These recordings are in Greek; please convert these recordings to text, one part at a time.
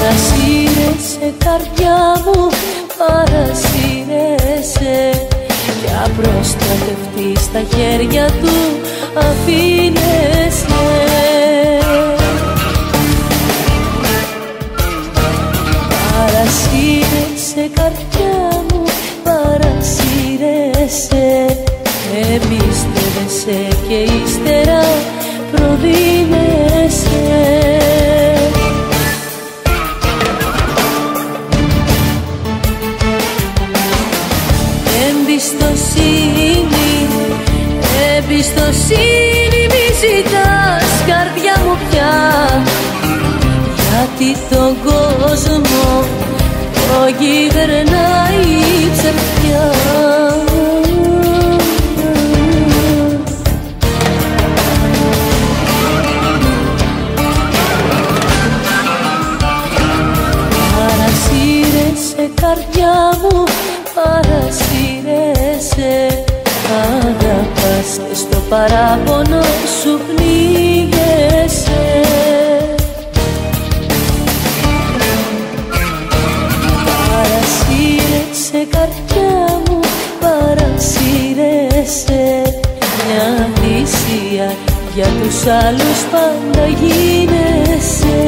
Παρασύρεσαι καρδιά μου, παρασύρεσαι. Και απροστατευτεί στα χέρια του αφήνεσαι. Παρασύρεσαι καρδιά Εμπιστοσύνη, εμπιστοσύνη μη ζητάς καρδιά μου πια. Γιατί τον κόσμο το γυβερνάει ψευτιά. Παρασύρεσαι καρδιά μου, παρασύρεσαι παράπονο σου πνίγεσαι. Παρασύρεσαι καρδιά μου, παρασύρεσαι Μια θυσία για τους άλλους πάντα γίνεσαι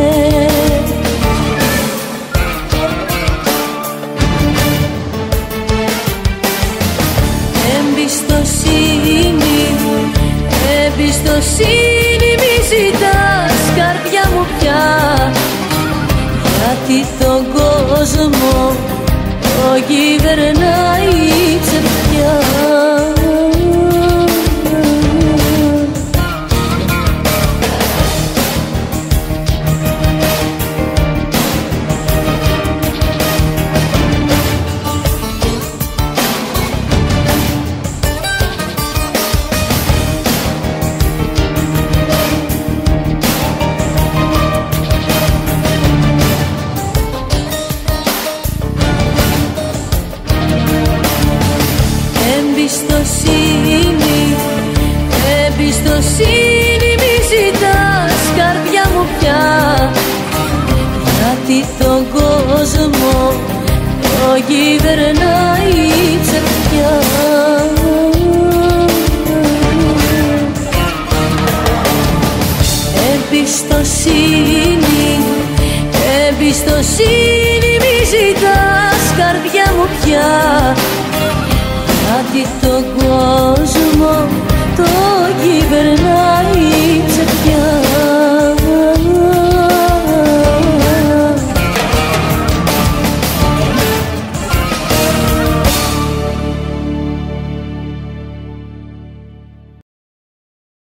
εμπιστοσύνη μη ζητάς καρδιά μου πια. Γιατί τον κόσμο το γυβερνάει ψευτιά Εμπιστοσύνη, εμπιστοσύνη μη ζητάς καρδιά μου πια. Γιατί τον κόσμο το γυβερνάει ψευτιά Εμπιστοσύνη, εμπιστοσύνη μη ζητάς καρδιά μου πια και τον κόσμο.